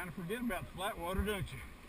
kind of forget about the flat water, don't you?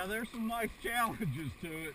Yeah, there's some nice challenges to it.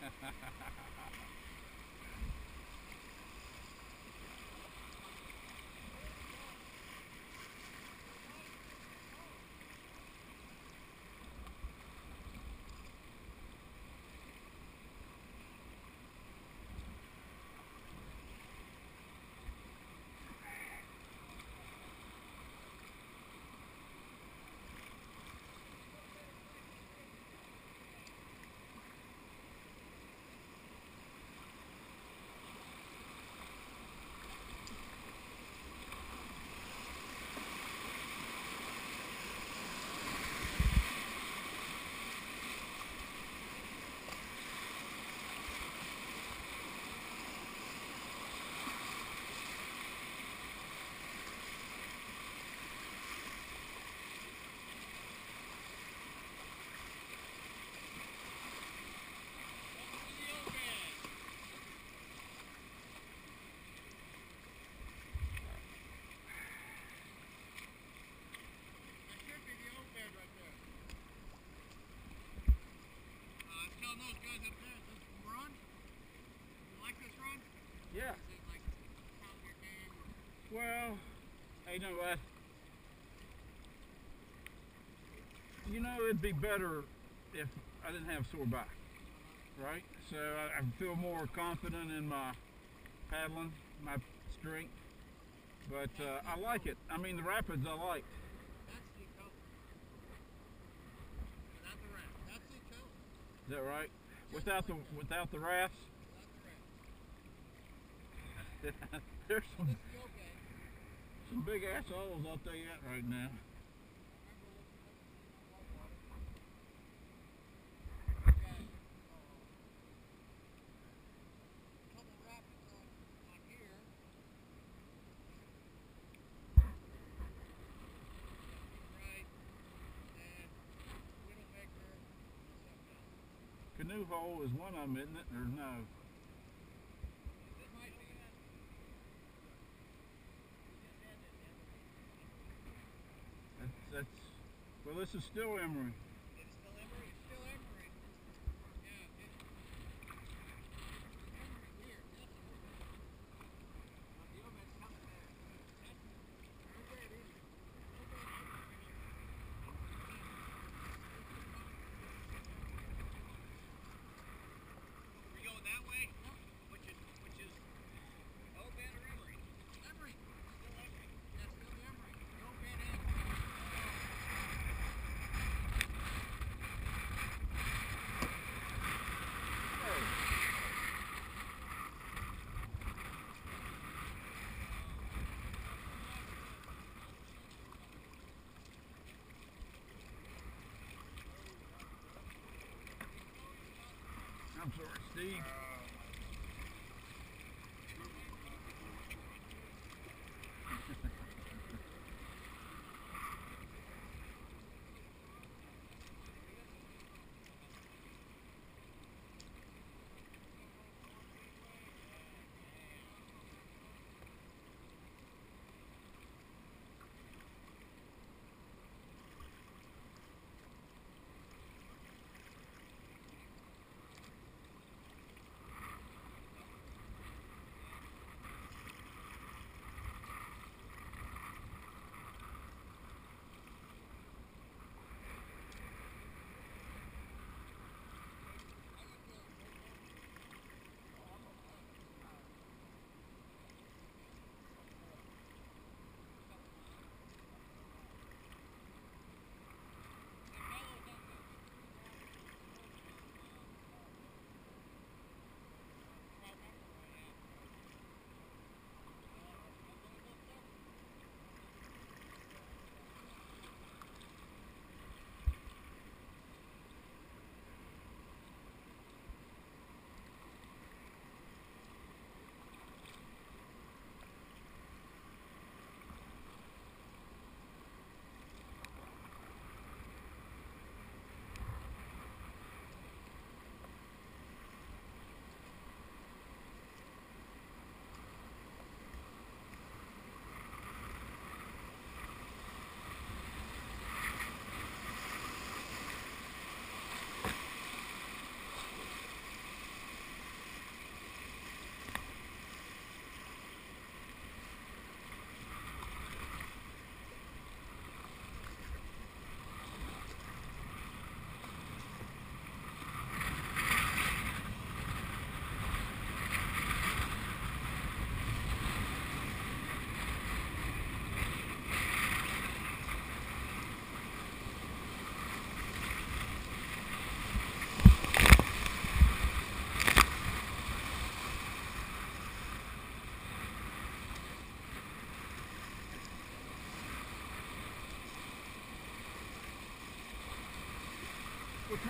ha ha ha ha guys up there, this run, you like this run? Yeah. Is it like part of your game or Well, hey, you know what? You know, it'd be better if I didn't have sore back, right? So I, I feel more confident in my paddling, my strength. But uh, I like it. I mean, the rapids I like. that's the color. Not the rat. That's the color. Is that right? Without the without the rafts, there's some some big assholes. I'll tell you that right now. Canoe hole is one of them, isn't it? Or no? That's, that's well, this is still Emory. We going that way? Which is which is Obed or Emory? Emory. Still Emory. Yeah, still the Emory. The Obed is. I'm sorry, Steve.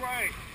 Right.